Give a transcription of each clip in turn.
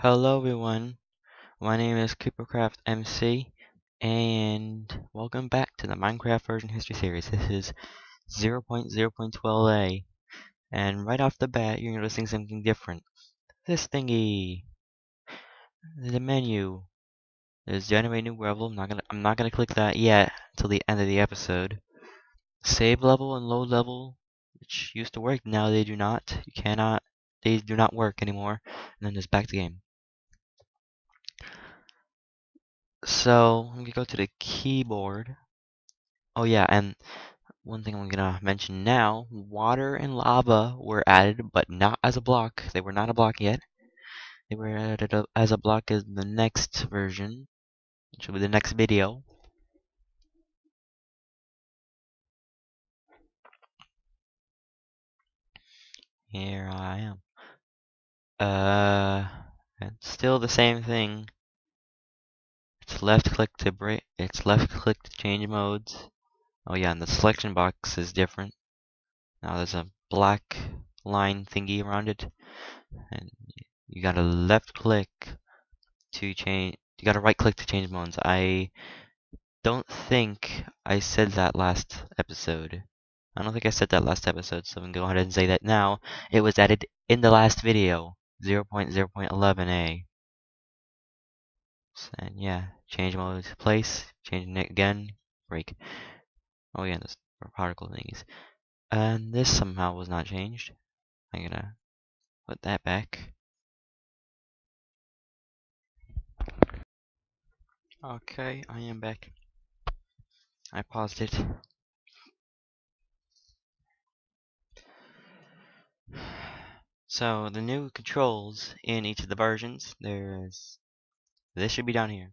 Hello everyone, my name is CreeperCraft MC, and welcome back to the Minecraft version history series. This is 0.0.12a, and right off the bat, you're noticing something different. This thingy, the menu, is generate new level. I'm not gonna, I'm not gonna click that yet until the end of the episode. Save level and load level, which used to work, now they do not. You cannot, they do not work anymore. And then just back to game. So I'm gonna go to the keyboard. Oh yeah, and one thing I'm gonna mention now, water and lava were added, but not as a block. They were not a block yet. They were added as a block as the next version, which will be the next video. Here I am. Uh, it's still the same thing. It's left click to break. It's left click to change modes. Oh yeah, and the selection box is different. Now there's a black line thingy around it, and you gotta left click to change. You gotta right click to change modes. I don't think I said that last episode. I don't think I said that last episode, so I'm gonna go ahead and say that now. It was added in the last video, 0.0.11a. And yeah, change mode to place, change it again, break. Oh yeah, this particle thingies. And this somehow was not changed. I'm gonna put that back. Okay, I am back. I paused it. So the new controls in each of the versions, there's this should be down here.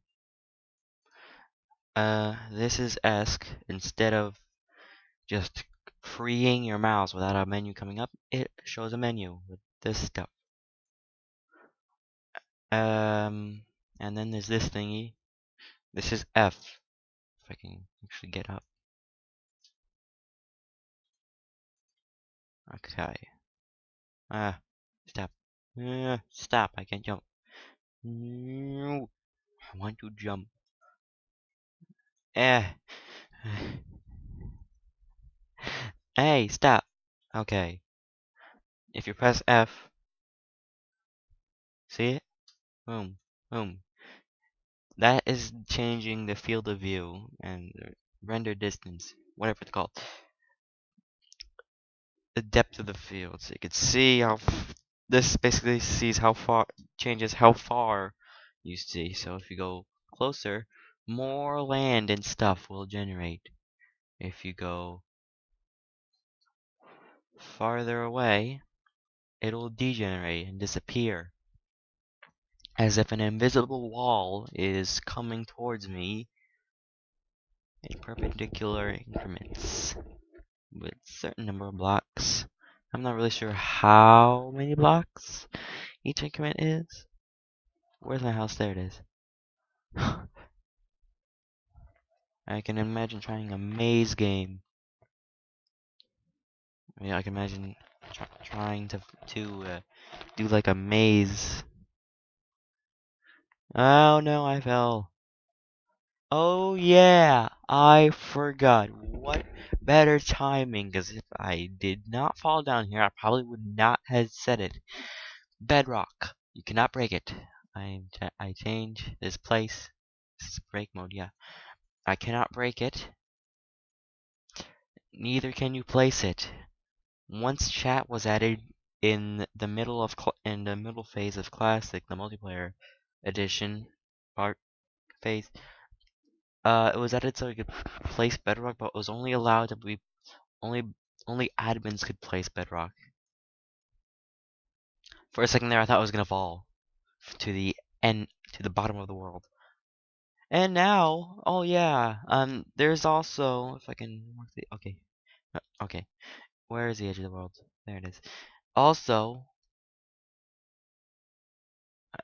Uh, this is ESC. Instead of just freeing your mouse without a menu coming up, it shows a menu with this stuff. Um, and then there's this thingy. This is F. If I can actually get up. Okay. Ah, uh, stop. Uh, stop, I can't jump. No. I want to jump. Eh. hey, stop. Okay. If you press F, see it? Boom, boom. That is changing the field of view and render distance, whatever it's called. The depth of the field, so you can see how this basically sees how far changes how far you see. So if you go closer, more land and stuff will generate. If you go farther away, it'll degenerate and disappear. As if an invisible wall is coming towards me in perpendicular increments with certain number of blocks. I'm not really sure how many blocks each increment is. Where's my house? There it is. I can imagine trying a maze game. Yeah, I can imagine try trying to to uh, do like a maze. Oh no, I fell. Oh yeah, I forgot. What better timing, because if I did not fall down here, I probably would not have said it. Bedrock. You cannot break it. I I change this place. This is break mode, yeah. I cannot break it. Neither can you place it. Once chat was added in the middle of in the middle phase of classic, the multiplayer edition part phase, uh, it was added so you could place Bedrock, but it was only allowed to be only only admins could place Bedrock. For a second there, I thought I was gonna fall to the end to the bottom of the world. And now, oh yeah, um, there's also if I can work the okay, uh, okay, where is the edge of the world? There it is. Also,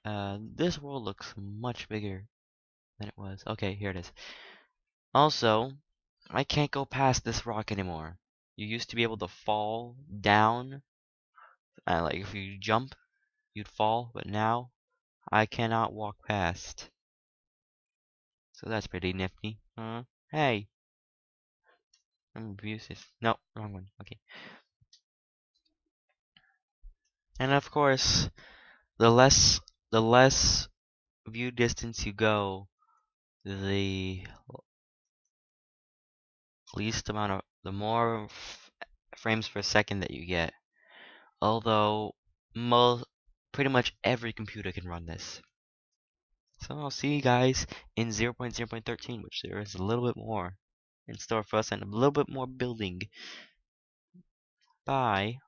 uh, this world looks much bigger than it was. Okay, here it is. Also, I can't go past this rock anymore. You used to be able to fall down. Uh, like if you jump, you'd fall, but now I cannot walk past. So that's pretty nifty. Huh? Hey! I'm abusive. No, wrong one. Okay. And of course, the less the less view distance you go, the least amount of the more frames per second that you get. Although most pretty much every computer can run this. So I'll see you guys in 0.0.13, which there is a little bit more in store for us and a little bit more building. Bye.